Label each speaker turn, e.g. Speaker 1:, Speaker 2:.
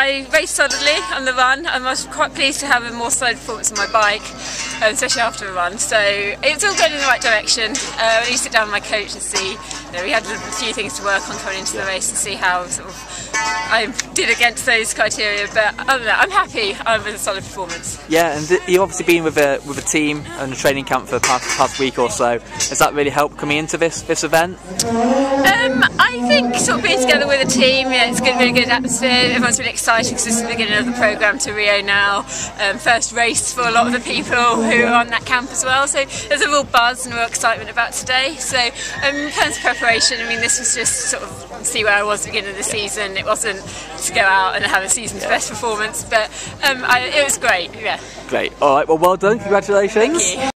Speaker 1: I raced solidly on the run. and I was quite pleased to have a more solid performance on my bike, um, especially after a run. So it's all going in the right direction. Uh, when you sit down with my coach and see, you know, we had a few things to work on coming into the race and see how sort of I did against those criteria. But other than that, I'm happy with a solid performance.
Speaker 2: Yeah, and you've obviously been with a with a team and a training camp for the past, past week or so. Has that really helped coming into this this event?
Speaker 1: Um, I think sort of being together with a team, yeah, it's going to be a good atmosphere. Everyone's really excited because this is the beginning of the programme to Rio now. Um, first race for a lot of the people who are on that camp as well. So there's a real buzz and real excitement about today. So um, in terms of preparation, I mean, this was just sort of see where I was at the beginning of the season. It wasn't to go out and have a season's yeah. best performance, but um, I, it was great. Yeah.
Speaker 2: Great. All right. Well, well done. Congratulations.